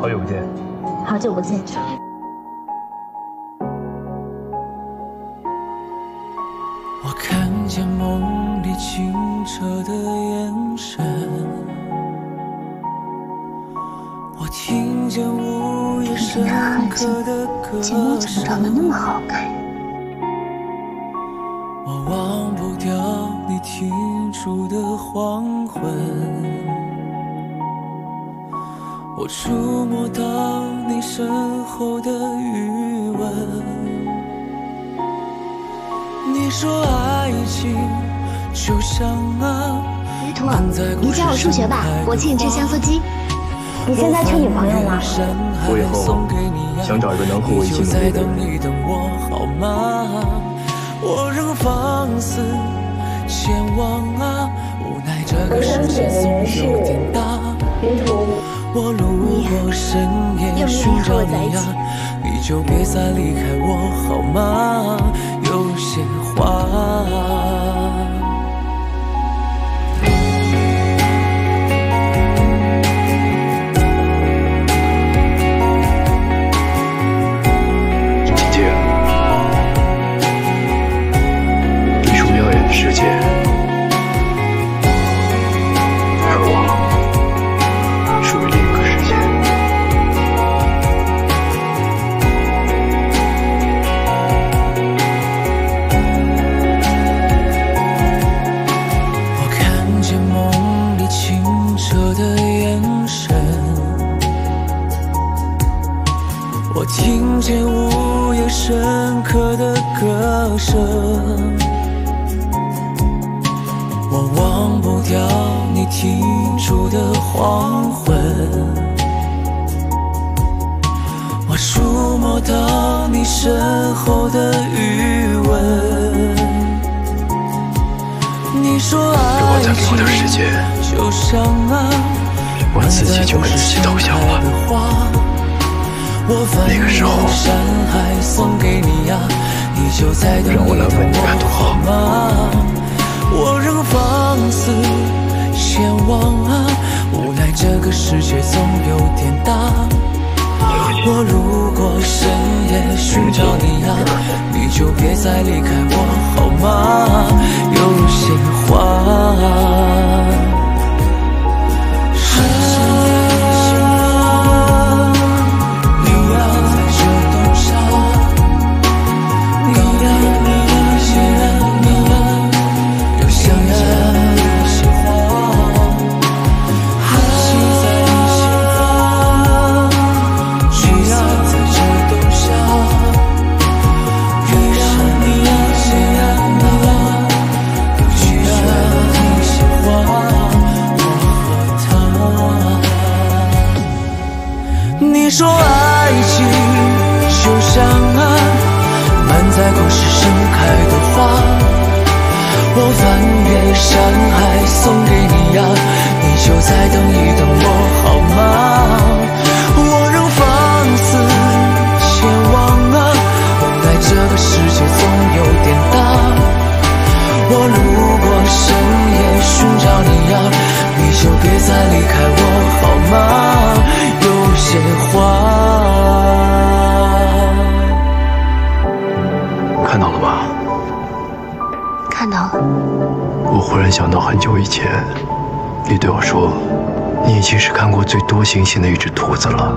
好久不见。好久不见。我看见梦里清澈的眼神，我听见午夜深刻的歌节目怎么长得那么好看？我触摸到你身后的余温。你说爱情就像啊，于途，你教我数学吧，国庆吃香酥鸡。你现在缺女朋友吗？我以后想找一个能和我一起努力的人。我仍放肆前往啊，无我路过深夜寻找你啊，你就别再离开我好吗？有些话。听见午夜深刻的歌声。我忘不掉你停住的黄昏，我触摸到你身后的余温。你说爱情就像啊，我自己就跟自己投降了。那个时候，让我来问你该多好吗。我仍放肆前往啊，无奈这个世界总有点大。我路过深夜寻找你啊，你就别再离开我好吗？有些话。你说爱情就像啊，满载故事盛开的花。我翻越山海送给你呀，你就再等一等我好吗？我仍放肆前往啊，无奈这个世界总有点大。我路过深夜寻找你呀，你就别再离开我好吗？有有些话，看到了吧？看到了。我忽然想到很久以前，你对我说，你已经是看过最多星星的一只兔子了。